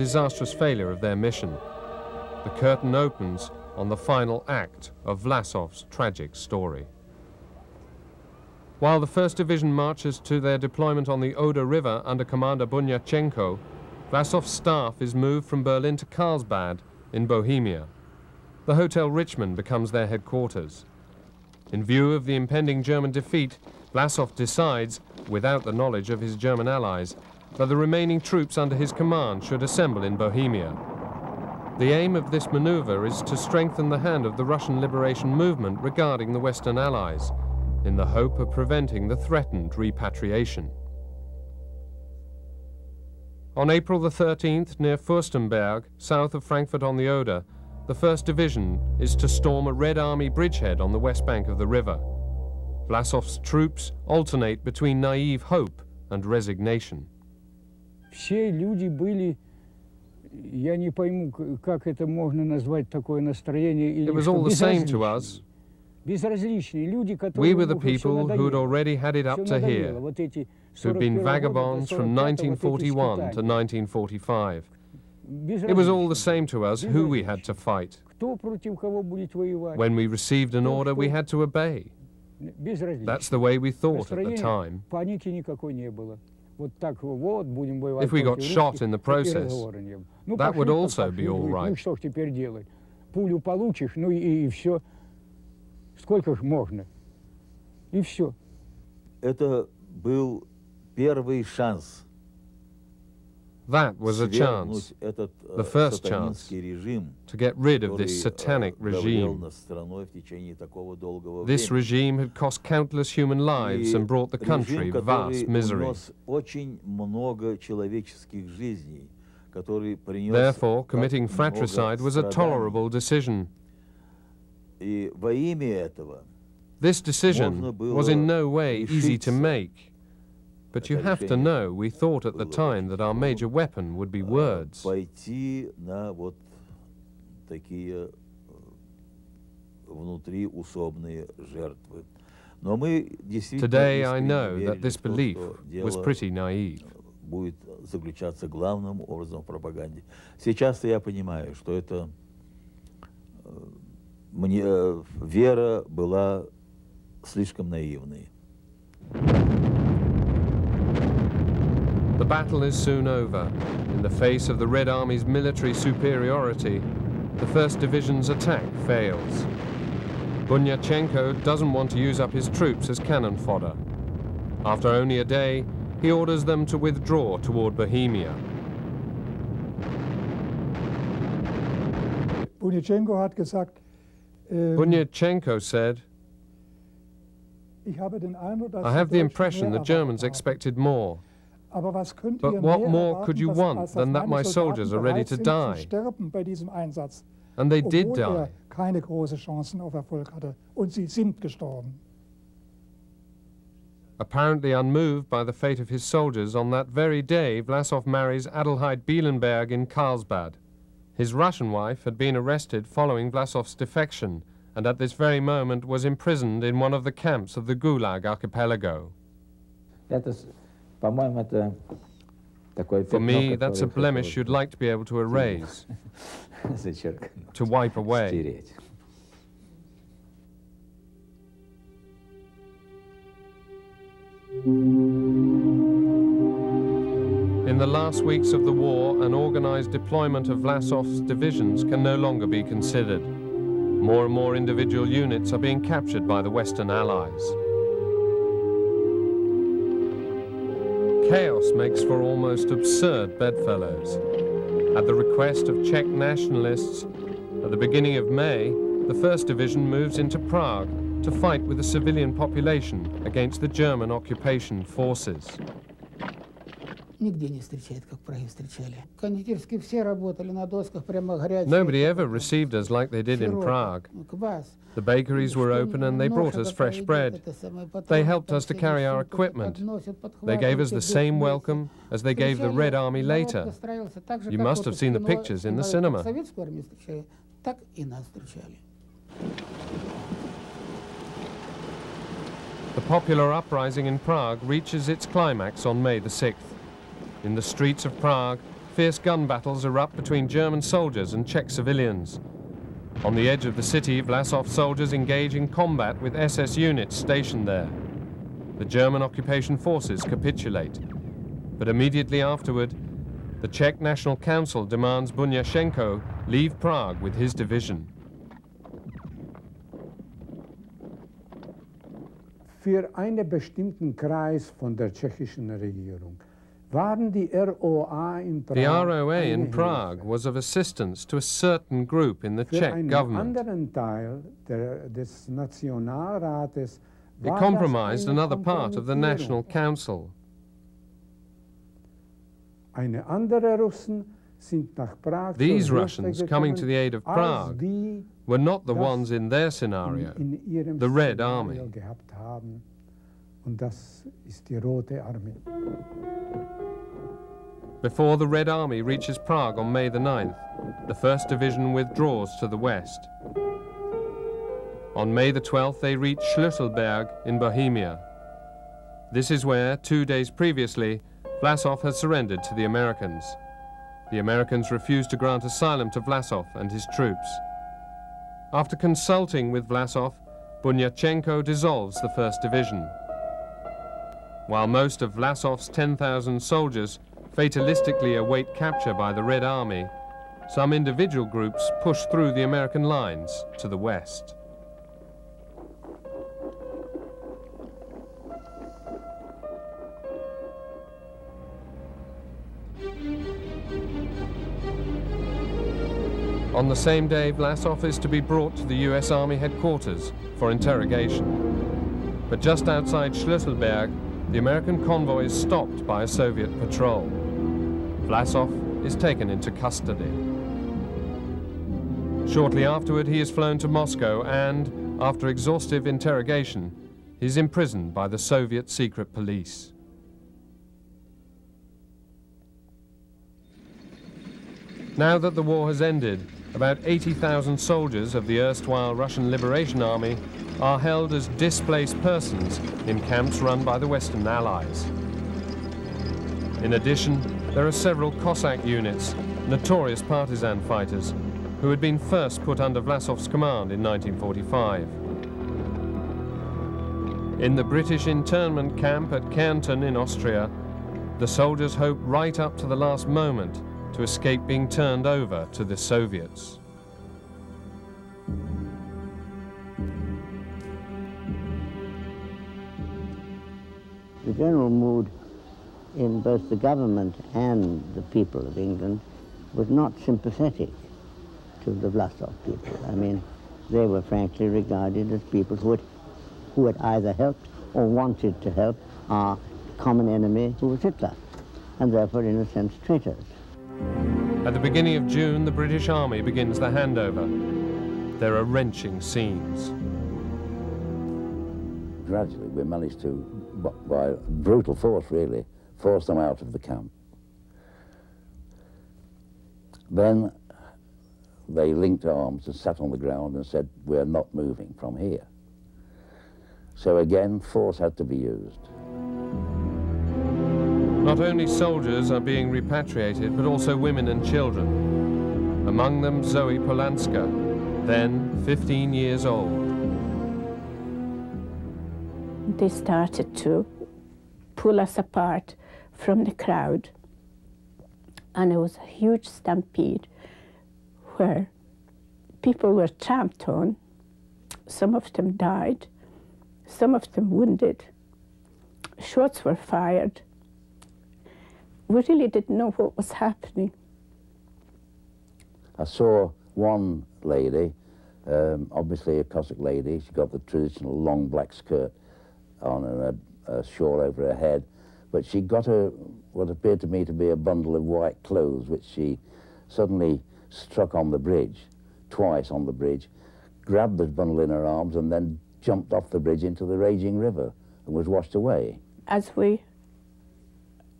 disastrous failure of their mission. The curtain opens on the final act of Vlasov's tragic story. While the 1st Division marches to their deployment on the Oder River under Commander Bunyachenko, Vlasov's staff is moved from Berlin to Carlsbad in Bohemia. The Hotel Richmond becomes their headquarters. In view of the impending German defeat, Vlasov decides, without the knowledge of his German allies, that the remaining troops under his command should assemble in Bohemia. The aim of this maneuver is to strengthen the hand of the Russian liberation movement regarding the Western Allies, in the hope of preventing the threatened repatriation. On April the 13th, near Fürstenberg, south of Frankfurt on the Oder, the 1st Division is to storm a Red Army bridgehead on the west bank of the river. Vlasov's troops alternate between naive hope and resignation Все люди были я не пойму, как это можно назвать такое настроение. Или It was all the same to us. Безразличные люди, We were the people who'd already had it up to here, вот эти who'd been vagabonds from 1941 to 1945. It was all the same to us who we had to fight. Кто против кого будет воевать? When we received an order, we had to obey. That's the way we thought at the time. If we got shot in the process. Ну, that would also be all. Ну right. что ж теперь делать? Пулю получишь, ну и, и все. Сколько ж можно? И все. Это был первый шанс That was a chance, the first chance, to get rid of this satanic regime. This regime had cost countless human lives and brought the country vast misery. Therefore, committing fratricide was a tolerable decision. This decision was in no way easy to make. But you Это have to решение know, we thought at the было time очень that our major weapon would be э, words. пойти на вот такие э, внутриусобные жертвы. Но мы действительно Today I искренне know верили that this в то, belief что was дело pretty naive. будет заключаться главным образом в пропаганде. Сейчас я понимаю, что это э, мне э, вера была слишком наивной. The battle is soon over. In the face of the Red Army's military superiority, the 1st Division's attack fails. Bunyachenko doesn't want to use up his troops as cannon fodder. After only a day, he orders them to withdraw toward Bohemia. Gesagt, ähm, Bunyachenko said, ich habe den Eindruck, dass I have the impression the Germans expected more. But what more could you want than that my soldiers are ready to die? And they did die. Er keine große Chancen auf Erfolg hatte. Und sie sind gestorben. Apparently unmoved by the fate of his soldiers, on that very day Vlasov marries Adelheid Bielenberg in Karlsbad. His Russian wife had been arrested following Vlasov's defection and at this very moment was imprisoned in one of the camps of the Gulag archipelago. That is for me, that's a blemish you'd like to be able to erase, to wipe away. In the last weeks of the war, an organized deployment of Vlasov's divisions can no longer be considered. More and more individual units are being captured by the Western Allies. Chaos makes for almost absurd bedfellows. At the request of Czech nationalists, at the beginning of May, the 1st Division moves into Prague to fight with the civilian population against the German occupation forces Нигде не встречает, как в Праге встречали. Кондитерские все работали на досках, прямо горячие. Nobody ever received us like they did in Сироп, Prague. Квас. The bakeries were open and they brought us fresh bread. They helped us to carry our equipment. They gave us the same welcome as they gave the Red Army later. You must have seen the pictures in the cinema. Так и нас встречали. The popular uprising in Prague reaches its climax on May the 6th. In the streets of Prague, fierce gun battles erupt between German soldiers and Czech civilians. On the edge of the city, Vlasov soldiers engage in combat with SS units stationed there. The German occupation forces capitulate. But immediately afterward, the Czech National Council demands Bunyachenko leave Prague with his division. Für einen bestimmten Kreis von der tschechischen Regierung waren die ROA in Prag The ROA in Prague was of assistance to a certain group in the Czech government. anderen Teil der, des Nationalrates It compromised another part of the National Council. Eine andere Russen sind nach Prag These Russians coming to the aid of Prague were not the ones in their scenario. in, in ihrem the Red Army. Und das ist die Rote Armee. Before the Red Army reaches Prague on May the 9th, the 1st Division withdraws to the west. On May the 12th, they reach Schlüsselberg in Bohemia. This is where, two days previously, Vlasov had surrendered to the Americans. The Americans refused to grant asylum to Vlasov and his troops. After consulting with Vlasov, Bunyachenko dissolves the 1st Division. While most of Vlasov's 10,000 soldiers fatalistically await capture by the Red Army, some individual groups push through the American lines to the west. On the same day, Vlasov is to be brought to the US Army headquarters for interrogation. But just outside Schlüsselberg, the American convoy is stopped by a Soviet patrol. Vlasov is taken into custody. Shortly afterward, he is flown to Moscow and, after exhaustive interrogation, he is imprisoned by the Soviet secret police. Now that the war has ended, about 80,000 soldiers of the erstwhile Russian Liberation Army are held as displaced persons in camps run by the Western Allies. In addition, there are several Cossack units, notorious partisan fighters, who had been first put under Vlasov's command in 1945. In the British internment camp at Kärnten in Austria, the soldiers hope right up to the last moment to escape being turned over to the Soviets. The general mood in both the government and the people of England was not sympathetic to the Vlasov people. I mean, they were frankly regarded as people who had, who had either helped or wanted to help our common enemy, who was Hitler, and therefore, in a sense, traitors. At the beginning of June, the British Army begins the handover. There are wrenching scenes. Gradually, we managed to, by brutal force really, force them out of the camp. Then they linked arms and sat on the ground and said, we're not moving from here. So again, force had to be used. Not only soldiers are being repatriated, but also women and children. Among them, Zoe Polanska, then 15 years old. They started to pull us apart from the crowd. And it was a huge stampede where people were tramped on. Some of them died, some of them wounded. Shots were fired. We really didn't know what was happening. I saw one lady, um, obviously a Cossack lady. She got the traditional long black skirt on and a, a shawl over her head, but she got a what appeared to me to be a bundle of white clothes, which she suddenly struck on the bridge, twice on the bridge, grabbed the bundle in her arms, and then jumped off the bridge into the raging river and was washed away. As we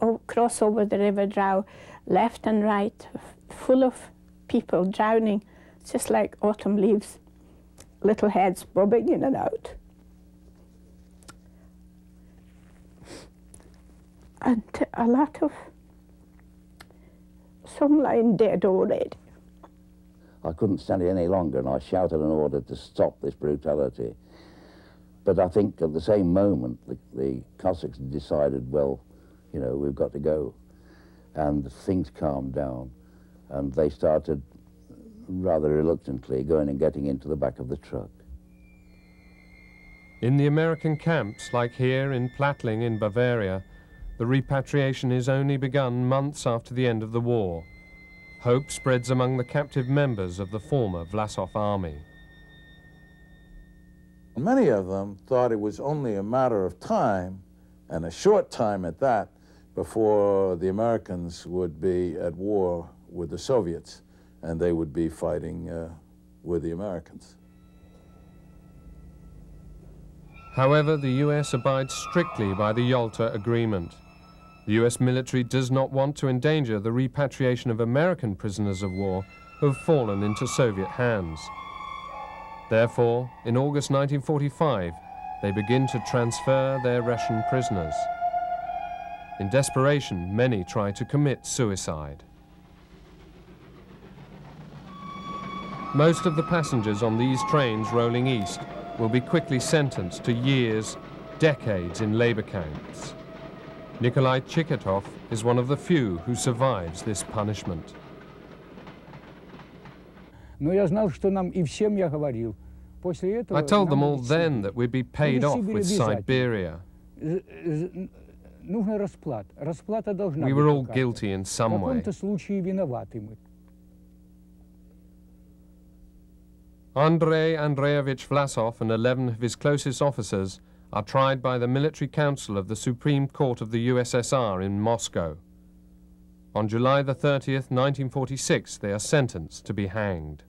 o- cross over the River Drau, left and right, full of people drowning, just like autumn leaves, little heads bobbing in and out. And a lot of some lying dead already. I couldn't stand it any longer and I shouted an order to stop this brutality. But I think at the same moment, the, the Cossacks decided, well, you know, we've got to go. And things calmed down and they started rather reluctantly going and getting into the back of the truck. In the American camps, like here in Plattling in Bavaria, the repatriation is only begun months after the end of the war. Hope spreads among the captive members of the former Vlasov army. Many of them thought it was only a matter of time, and a short time at that, before the Americans would be at war with the Soviets, and they would be fighting uh, with the Americans. However, the US abides strictly by the Yalta Agreement. The US military does not want to endanger the repatriation of American prisoners of war who have fallen into Soviet hands. Therefore, in August 1945, they begin to transfer their Russian prisoners. In desperation, many try to commit suicide. Most of the passengers on these trains rolling east will be quickly sentenced to years, decades in labor camps. Nikolai Chikatov is one of the few who survives this punishment. I told them all then that we'd be paid off with Siberia. We were all guilty in some way. Andrei Andreevich Vlasov and 11 of his closest officers are tried by the Military Council of the Supreme Court of the USSR in Moscow. On July the 30th, 1946, they are sentenced to be hanged.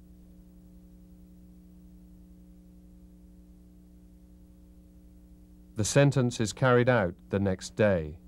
The sentence is carried out the next day.